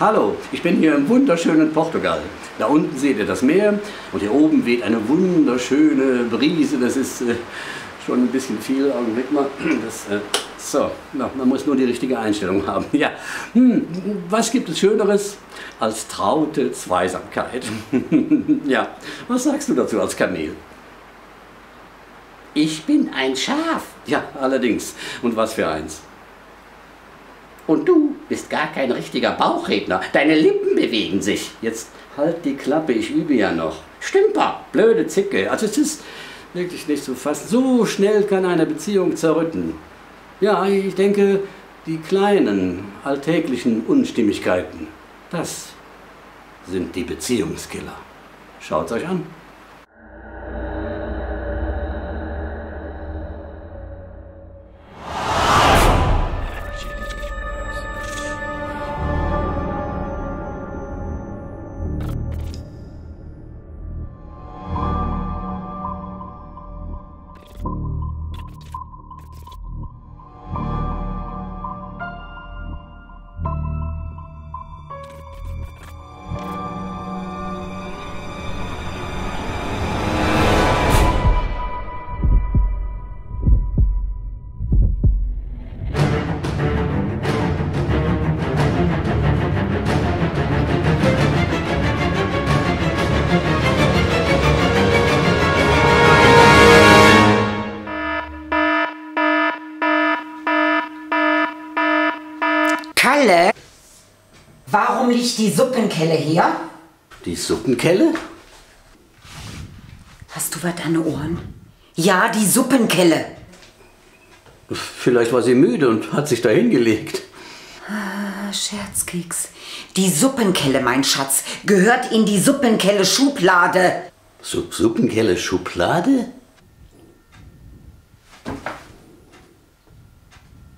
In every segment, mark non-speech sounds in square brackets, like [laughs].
Hallo, ich bin hier im wunderschönen Portugal. Da unten seht ihr das Meer und hier oben weht eine wunderschöne Brise. Das ist äh, schon ein bisschen viel. Augenblick mal. Das, äh, so, na, man muss nur die richtige Einstellung haben. Ja, hm, was gibt es Schöneres als traute Zweisamkeit? [laughs] ja, was sagst du dazu als Kamel? Ich bin ein Schaf. Ja, allerdings. Und was für eins? Und du bist gar kein richtiger Bauchredner. Deine Lippen bewegen sich. Jetzt halt die Klappe, ich übe ja noch. Stümper, blöde Zicke. Also es ist wirklich nicht zu fassen. So schnell kann eine Beziehung zerrütten. Ja, ich denke, die kleinen, alltäglichen Unstimmigkeiten, das sind die Beziehungskiller. Schaut's euch an. you. Kalle, warum liegt die Suppenkelle hier? Die Suppenkelle? Hast du was an den Ohren? Ja, die Suppenkelle. Vielleicht war sie müde und hat sich da hingelegt. Ah, Scherzkeks. Die Suppenkelle, mein Schatz, gehört in die Suppenkelle Schublade. Sup Suppenkelle Schublade?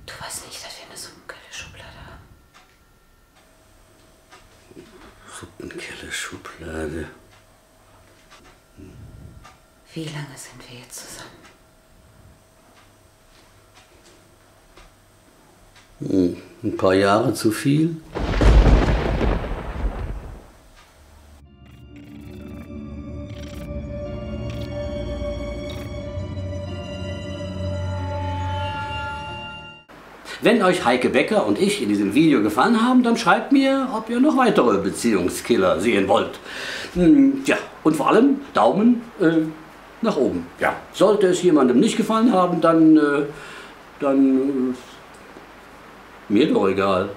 Du weißt nicht, dass wir eine Suppenkelle Schublade haben. Suppenkelle Schublade. Wie lange sind wir jetzt zusammen? Hm, ein paar Jahre zu viel? Wenn euch Heike Becker und ich in diesem Video gefallen haben, dann schreibt mir, ob ihr noch weitere Beziehungskiller sehen wollt. Hm, ja, und vor allem Daumen äh, nach oben. Ja, sollte es jemandem nicht gefallen haben, dann, äh, dann äh, mir doch egal.